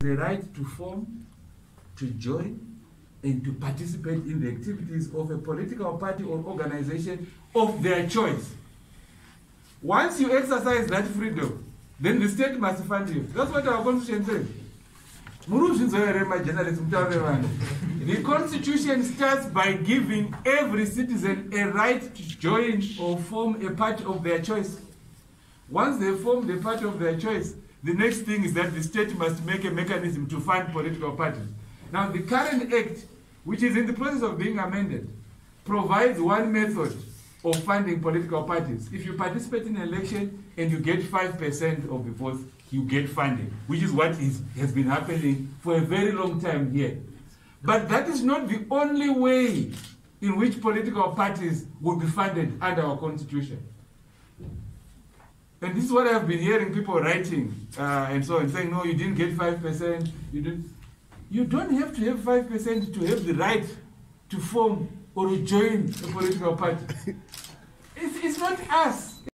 the right to form, to join, and to participate in the activities of a political party or organization of their choice. Once you exercise that freedom, then the state must fund you. That's what our constitution says. The constitution starts by giving every citizen a right to join or form a party of their choice. Once they form the party of their choice, the next thing is that the state must make a mechanism to fund political parties. Now, the current act, which is in the process of being amended, provides one method of funding political parties. If you participate in an election and you get 5% of the votes, you get funding, which is what is, has been happening for a very long time here. But that is not the only way in which political parties will be funded under our constitution. And this is what I've been hearing people writing uh, and so on, saying, no, you didn't get 5%. You, didn't. you don't have to have 5% to have the right to form or to join a political party. It's, it's not us.